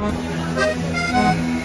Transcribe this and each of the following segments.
Música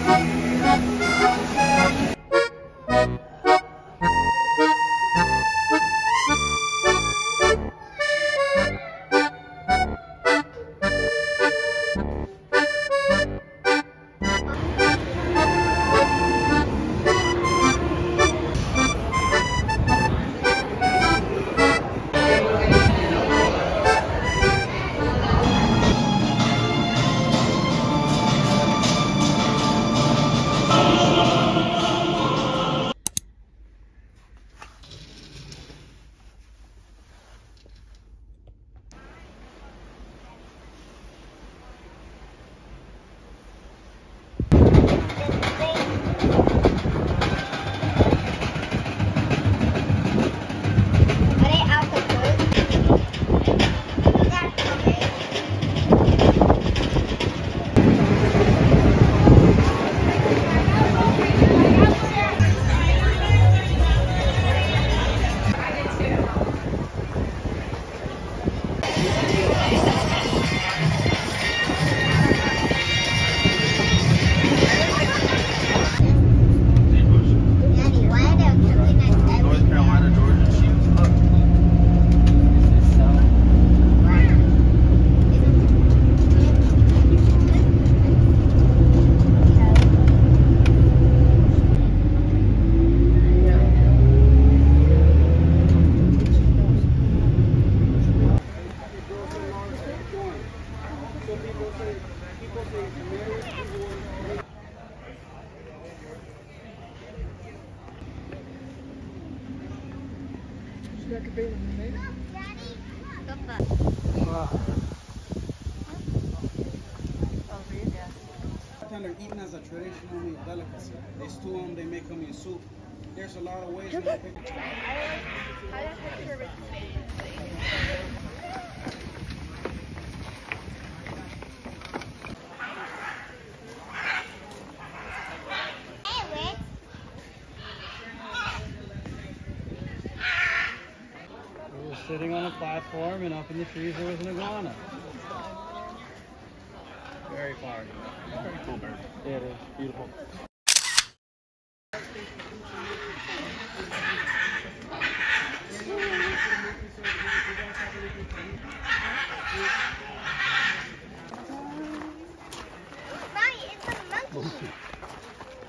Sometimes they're eaten as a traditional delicacy. They stew them, they make them in soup. There's a lot of ways. to make it. We were sitting on a platform, and up in the trees there was an iguana. Very far. Very cool bird. Yeah, it is. Beautiful.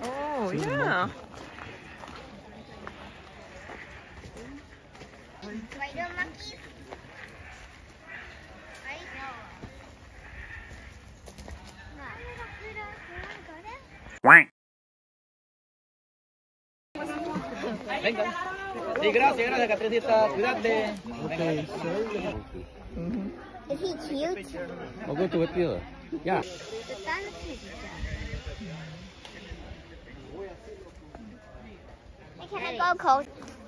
Oh, yeah. Venga. Sí, gracias, gracias, Catrincita. Cuídate. Okay. Mm -hmm. Is he cute? I'll you. Yeah.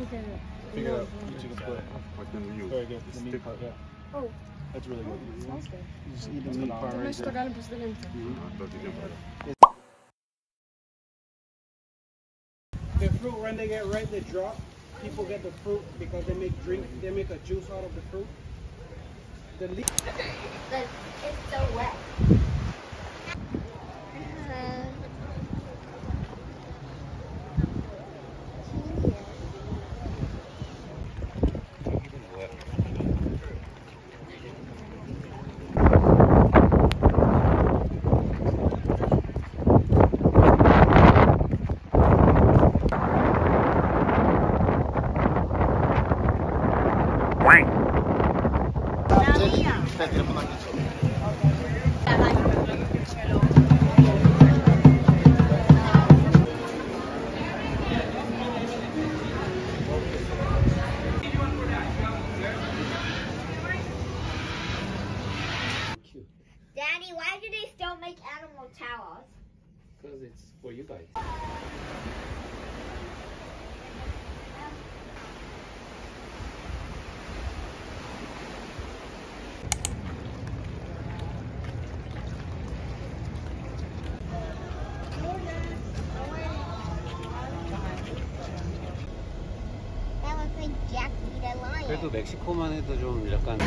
Okay. Figure out what you can put. The you. Oh. That's really good. Oh, sounds good. You just eat the meat part right. They get ripe, they drop. People get the fruit because they make drink, they make a juice out of the fruit. The leaf. It's so wet. 그래도 멕시코만 해도 좀 약간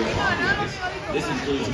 career accomplishments. This includes